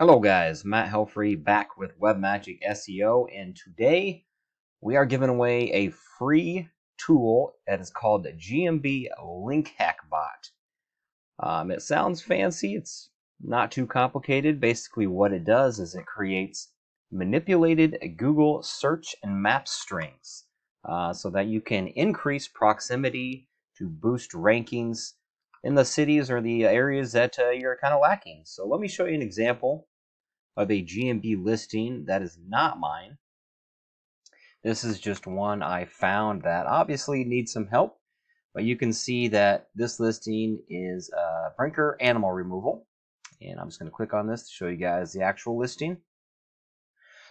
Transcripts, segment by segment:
Hello guys, Matt Helfrey back with WebMagic SEO and today we are giving away a free tool that is called GMB Link Hack Bot. Um, it sounds fancy, it's not too complicated. Basically what it does is it creates manipulated Google search and map strings uh, so that you can increase proximity to boost rankings in the cities or the areas that uh, you're kind of lacking. So let me show you an example of a GMB listing that is not mine. This is just one I found that obviously needs some help, but you can see that this listing is uh, Brinker Animal Removal. And I'm just going to click on this to show you guys the actual listing.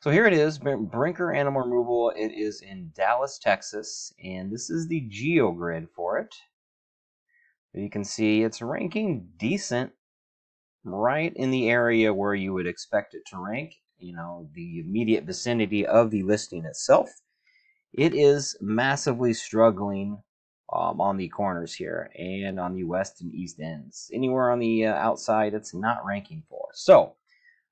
So here it is, Brinker Animal Removal. It is in Dallas, Texas, and this is the GeoGrid for it. You can see it's ranking decent right in the area where you would expect it to rank, you know, the immediate vicinity of the listing itself. It is massively struggling um, on the corners here and on the west and east ends. Anywhere on the uh, outside, it's not ranking for. So,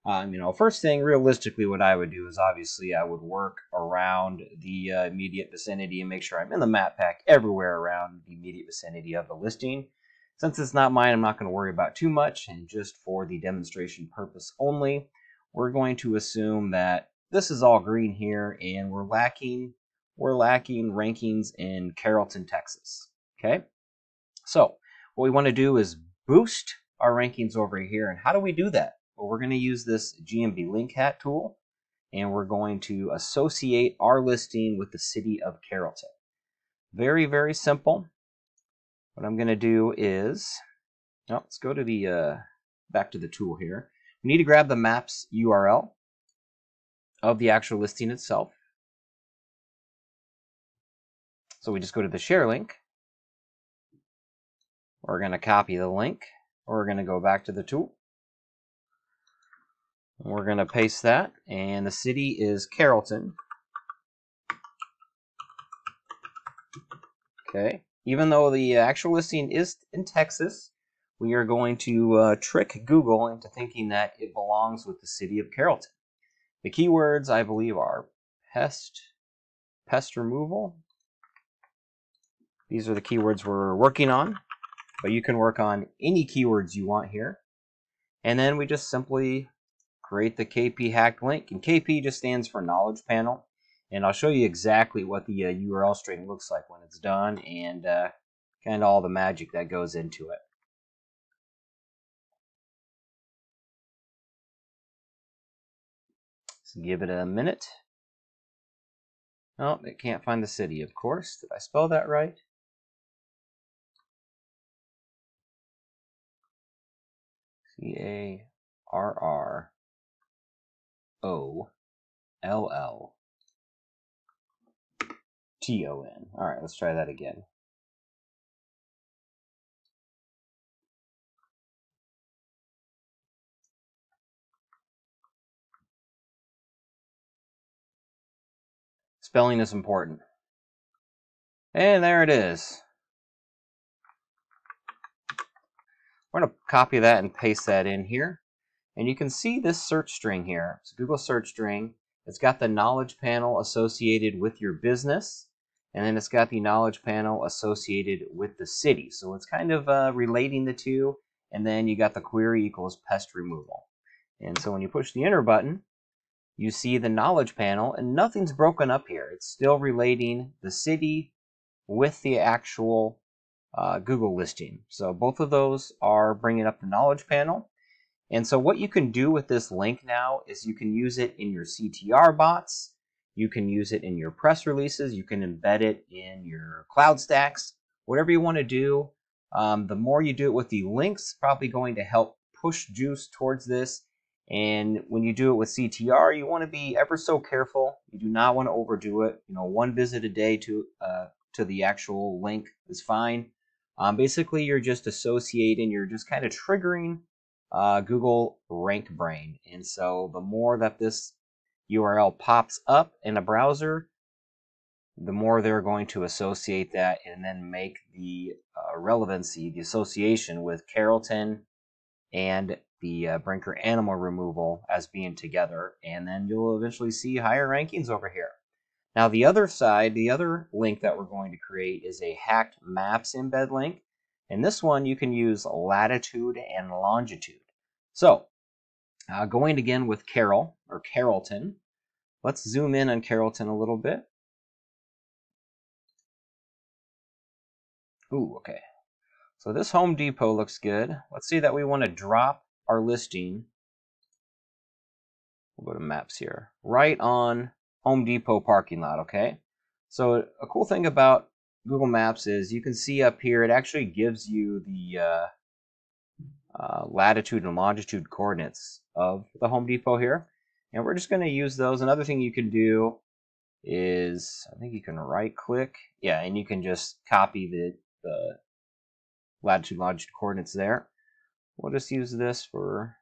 um, you know, first thing, realistically, what I would do is obviously I would work around the uh, immediate vicinity and make sure I'm in the map pack everywhere around the immediate vicinity of the listing. Since it's not mine, I'm not going to worry about too much, and just for the demonstration purpose only, we're going to assume that this is all green here, and we're lacking we're lacking rankings in Carrollton, Texas. Okay, so what we want to do is boost our rankings over here, and how do we do that? We're going to use this GMB Link Hack tool, and we're going to associate our listing with the city of Carrollton. Very, very simple. What I'm going to do is, oh, let's go to the uh, back to the tool here. We need to grab the maps URL of the actual listing itself. So we just go to the share link. We're going to copy the link. We're going to go back to the tool. We're going to paste that, and the city is Carrollton. Okay. Even though the actual listing is in Texas, we are going to uh, trick Google into thinking that it belongs with the city of Carrollton. The keywords, I believe, are pest, pest removal. These are the keywords we're working on, but you can work on any keywords you want here. And then we just simply create the KP hacked link. And KP just stands for Knowledge Panel and I'll show you exactly what the uh, URL string looks like when it's done and uh, kind of all the magic that goes into it. So give it a minute. Oh, it can't find the city, of course. Did I spell that right? C A R R O L L T-O-N. All right, let's try that again. Spelling is important. And there it is. We're going to copy that and paste that in here. And you can see this search string here. It's Google search string. It's got the knowledge panel associated with your business and then it's got the knowledge panel associated with the city. So it's kind of uh, relating the two, and then you got the query equals pest removal. And so when you push the enter button, you see the knowledge panel, and nothing's broken up here. It's still relating the city with the actual uh, Google listing. So both of those are bringing up the knowledge panel. And so what you can do with this link now is you can use it in your CTR bots, you can use it in your press releases. You can embed it in your cloud stacks. Whatever you want to do, um, the more you do it with the links, probably going to help push juice towards this. And when you do it with CTR, you want to be ever so careful. You do not want to overdo it. You know, one visit a day to uh, to the actual link is fine. Um, basically, you're just associating, you're just kind of triggering uh, Google RankBrain. And so the more that this URL pops up in a browser, the more they're going to associate that and then make the uh, relevancy, the association with Carrollton and the uh, Brinker animal removal as being together, and then you'll eventually see higher rankings over here. Now the other side, the other link that we're going to create is a hacked maps embed link. And this one you can use latitude and longitude. So uh, going again with Carroll or Carrollton, let's zoom in on Carrollton a little bit. Ooh, okay. So this Home Depot looks good. Let's see that we want to drop our listing. We'll go to maps here. Right on Home Depot parking lot, okay? So a cool thing about Google Maps is you can see up here, it actually gives you the uh, uh, latitude and longitude coordinates of the Home Depot here. And we're just going to use those. Another thing you can do is, I think you can right click. Yeah, and you can just copy the, the latitude longitude coordinates there. We'll just use this for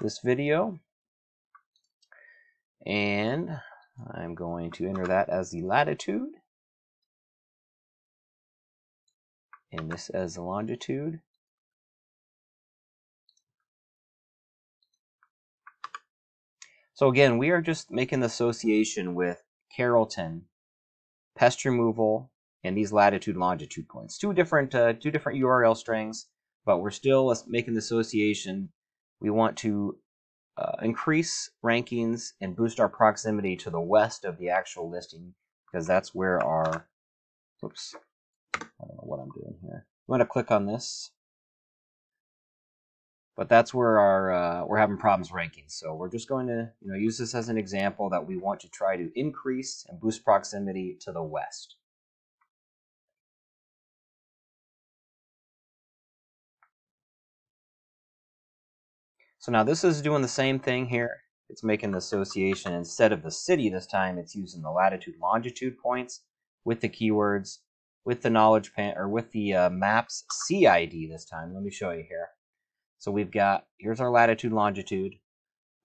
this video. And I'm going to enter that as the latitude. And this as the longitude. So again, we are just making the association with Carrollton, pest removal, and these latitude longitude points. Two different uh, two different URL strings, but we're still making the association. We want to uh, increase rankings and boost our proximity to the west of the actual listing because that's where our, oops, I don't know what I'm doing. I'm going to click on this, but that's where our uh, we're having problems ranking. So we're just going to you know use this as an example that we want to try to increase and boost proximity to the west. So now this is doing the same thing here. It's making the association instead of the city this time, it's using the latitude longitude points with the keywords, with the knowledge pan or with the uh, maps CID this time. Let me show you here. So we've got here's our latitude longitude.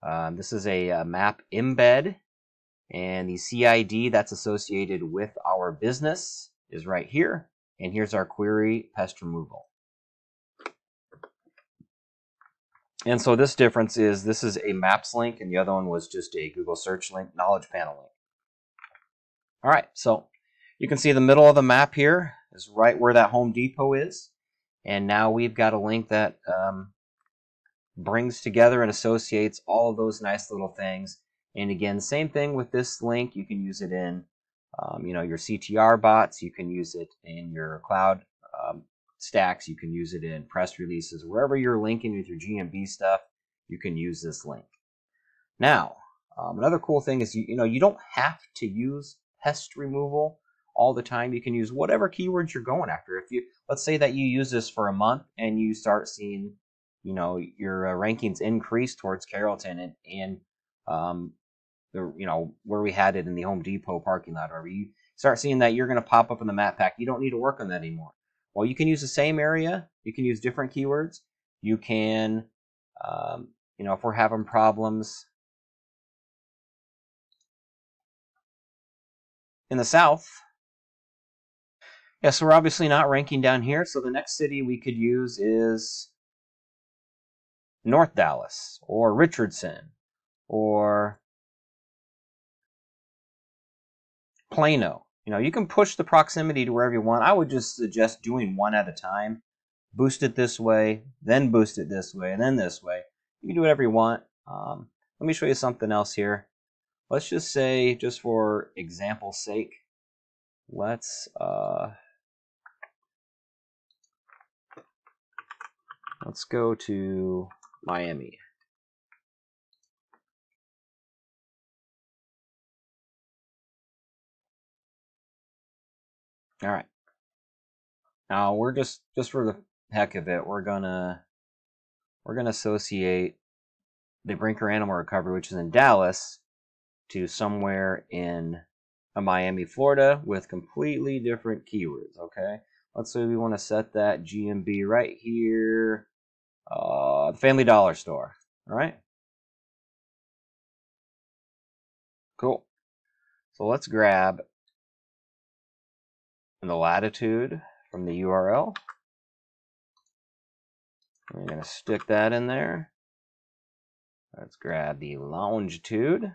Um, this is a, a uh, map embed, and the CID that's associated with our business is right here. And here's our query pest removal. And so this difference is this is a maps link and the other one was just a Google search link, knowledge panel link. All right, so you can see the middle of the map here is right where that Home Depot is. And now we've got a link that um, brings together and associates all of those nice little things. And again, same thing with this link. You can use it in, um, you know, your CTR bots. You can use it in your cloud um, stacks. You can use it in press releases. Wherever you're linking with your GMB stuff, you can use this link. Now, um, another cool thing is you, you know you don't have to use pest removal all the time. You can use whatever keywords you're going after. If you let's say that you use this for a month and you start seeing you know your uh, rankings increase towards Carrollton and and um, the you know where we had it in the Home Depot parking lot, or you start seeing that you're going to pop up in the map pack. You don't need to work on that anymore. Well, you can use the same area. You can use different keywords. You can, um, you know, if we're having problems in the south, yeah, so we're obviously not ranking down here. So the next city we could use is North Dallas or Richardson or Plano. You know, you can push the proximity to wherever you want. I would just suggest doing one at a time. Boost it this way, then boost it this way, and then this way. You can do whatever you want. Um, let me show you something else here. Let's just say, just for example's sake, let's uh, let's go to Miami. All right. Now we're just just for the heck of it, we're gonna we're gonna associate the Brinker Animal Recovery, which is in Dallas, to somewhere in uh, Miami, Florida, with completely different keywords. Okay. Let's say we want to set that GMB right here, uh, the Family Dollar Store. All right. Cool. So let's grab the latitude from the URL. We're going to stick that in there. Let's grab the longitude.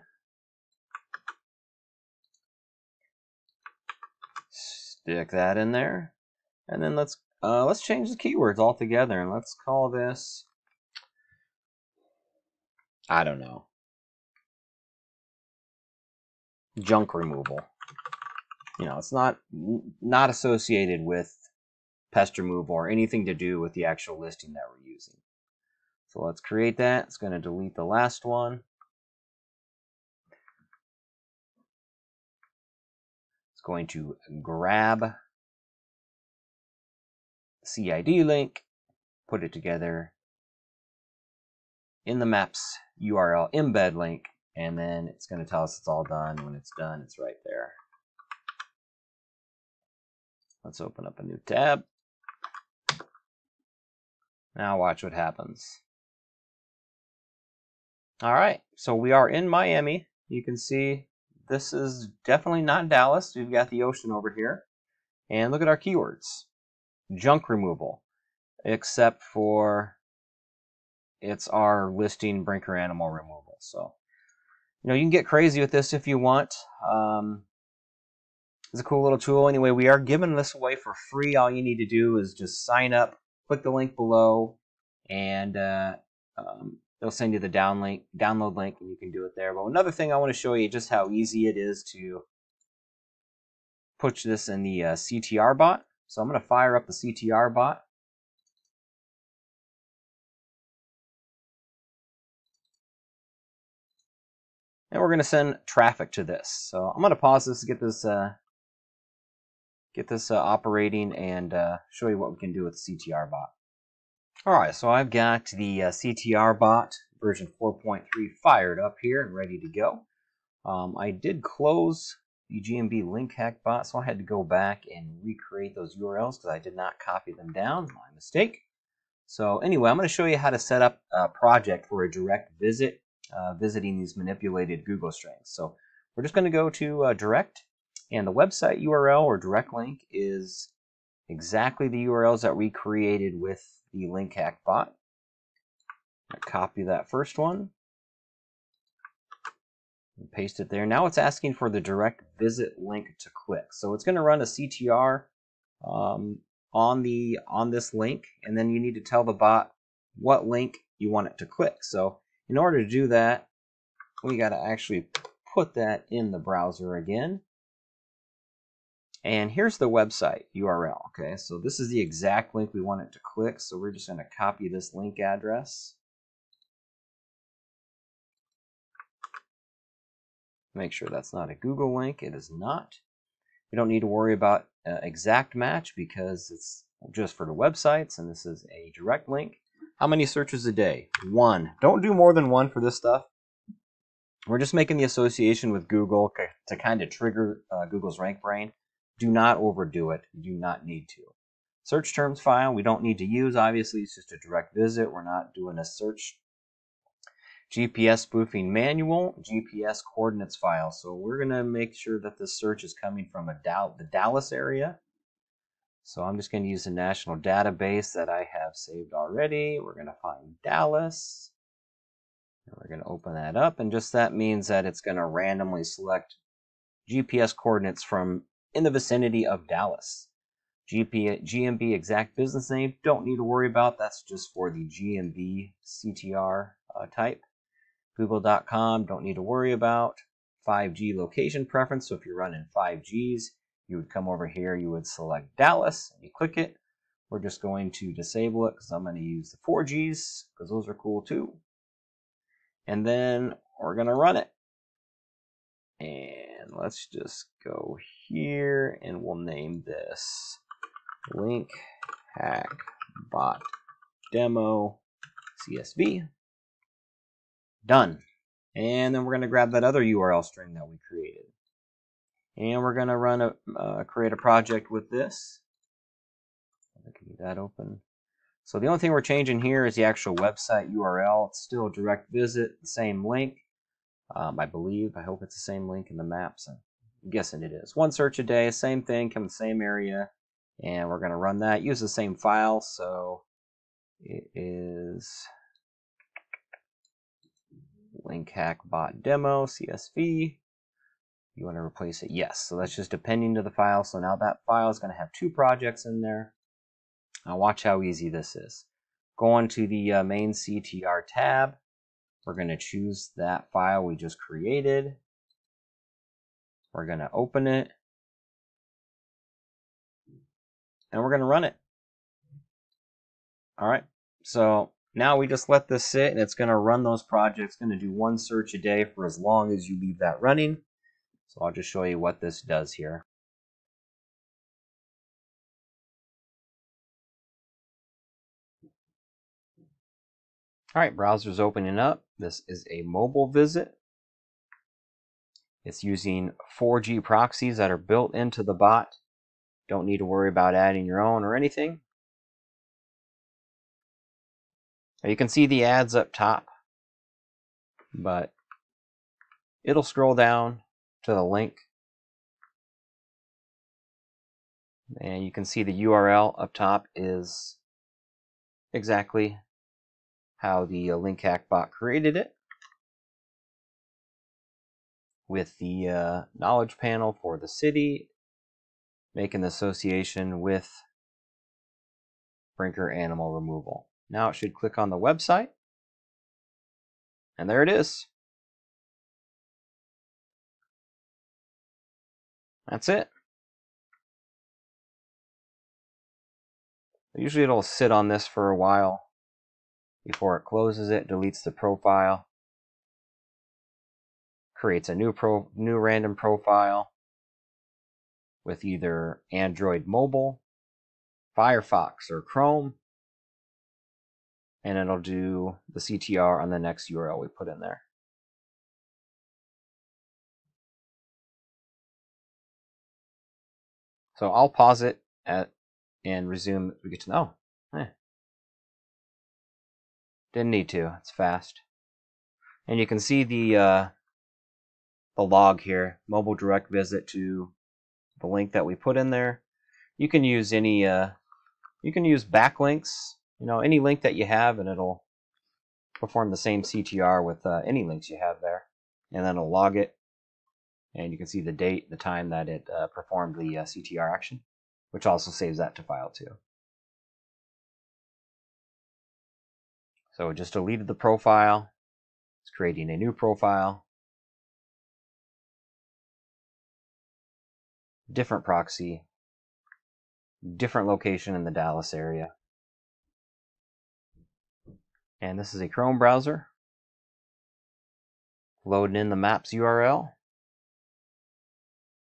Stick that in there. And then let's uh, let's change the keywords altogether and let's call this I don't know. Junk removal. You know, it's not not associated with pest removal or anything to do with the actual listing that we're using. So let's create that. It's going to delete the last one. It's going to grab CID link, put it together in the maps URL embed link, and then it's going to tell us it's all done. When it's done, it's right there. Let's open up a new tab. Now watch what happens. All right, so we are in Miami. You can see this is definitely not Dallas. We've got the ocean over here. And look at our keywords. Junk removal, except for it's our listing brinker animal removal. So, you know, you can get crazy with this if you want. Um, it's a cool little tool. Anyway, we are giving this away for free. All you need to do is just sign up, click the link below, and uh, um, they'll send you the download link, and you can do it there. But another thing I want to show you just how easy it is to put this in the uh, CTR bot. So I'm going to fire up the CTR bot. And we're going to send traffic to this. So I'm going to pause this to get this uh, get this uh, operating and uh, show you what we can do with the CTR bot. Alright, so I've got the uh, CTR bot version 4.3 fired up here and ready to go. Um, I did close the GMB link hack bot, so I had to go back and recreate those URLs because I did not copy them down. My mistake. So anyway, I'm going to show you how to set up a project for a direct visit, uh, visiting these manipulated Google strings. So we're just going to go to uh, direct, and the website URL or direct link is exactly the URLs that we created with the link hack bot. copy that first one. Paste it there. Now it's asking for the direct visit link to click. So it's going to run a CTR um, on the on this link, and then you need to tell the bot what link you want it to click. So in order to do that, we got to actually put that in the browser again. And here's the website URL. Okay, so this is the exact link we want it to click. So we're just going to copy this link address. Make sure that's not a Google link. It is not. We don't need to worry about uh, exact match because it's just for the websites and this is a direct link. How many searches a day? One. Don't do more than one for this stuff. We're just making the association with Google to kind of trigger uh, Google's RankBrain. Do not overdo it. You do not need to. Search terms file, we don't need to use. Obviously, it's just a direct visit. We're not doing a search. GPS spoofing manual, GPS coordinates file. So we're going to make sure that the search is coming from a the Dallas area. So I'm just going to use the national database that I have saved already. We're going to find Dallas. And we're going to open that up. And just that means that it's going to randomly select GPS coordinates from in the vicinity of Dallas. GP, GMB exact business name, don't need to worry about. That's just for the GMB CTR uh, type. Google.com, don't need to worry about. 5G location preference, so if you're running 5Gs, you would come over here, you would select Dallas, and you click it. We're just going to disable it because I'm going to use the 4Gs because those are cool too. And then we're going to run it. And let's just go here and we'll name this link hack bot demo CSV. Done. And then we're going to grab that other URL string that we created. And we're going to run a uh, create a project with this. That open. So the only thing we're changing here is the actual website URL. It's still direct visit, the same link. Um, I believe. I hope it's the same link in the maps. I'm guessing it is. One search a day, same thing, come in the same area, and we're going to run that. Use the same file, so It is link hack bot demo CSV. You want to replace it? Yes. So that's just appending to the file. So now that file is going to have two projects in there. Now watch how easy this is. Go on to the uh, main CTR tab. We're going to choose that file we just created. We're going to open it. And we're going to run it. All right. So now we just let this sit and it's going to run those projects. Going to do one search a day for as long as you leave that running. So I'll just show you what this does here. All right, browser's opening up. This is a mobile visit. It's using 4G proxies that are built into the bot. Don't need to worry about adding your own or anything. You can see the ads up top, but it'll scroll down to the link. And you can see the URL up top is exactly how the uh, link hack bot created it with the uh, knowledge panel for the city, making the association with Brinker Animal Removal. Now it should click on the website, and there it is. That's it. Usually it'll sit on this for a while before it closes it, deletes the profile, creates a new pro new random profile with either Android mobile, Firefox, or Chrome, and it'll do the CTR on the next URL we put in there. So I'll pause it at and resume. We get to know. Oh, eh. Didn't need to. It's fast. And you can see the uh, the log here. Mobile direct visit to the link that we put in there. You can use any. Uh, you can use backlinks. You know any link that you have, and it'll perform the same CTR with uh, any links you have there. And then it'll log it and you can see the date, the time that it uh, performed the uh, CTR action, which also saves that to file too. So it just deleted the profile. It's creating a new profile. Different proxy. Different location in the Dallas area. And this is a Chrome browser. Loading in the maps URL.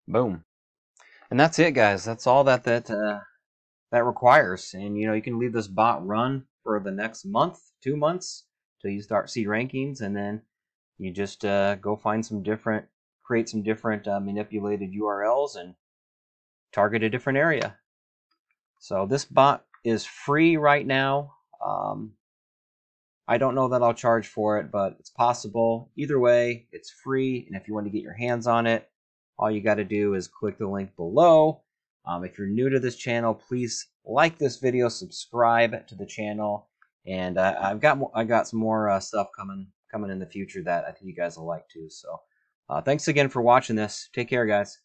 Boom. And that's it, guys. That's all that that uh, that requires. And you know, you can leave this bot run for the next month, two months, till you start see rankings, and then you just uh, go find some different, create some different uh, manipulated URLs and target a different area. So this bot is free right now. Um, I don't know that I'll charge for it, but it's possible. Either way, it's free, and if you want to get your hands on it, all you got to do is click the link below. Um, if you're new to this channel, please like this video, subscribe to the channel, and uh, I've got more, I got some more uh, stuff coming coming in the future that I think you guys will like too. So, uh, thanks again for watching this. Take care, guys.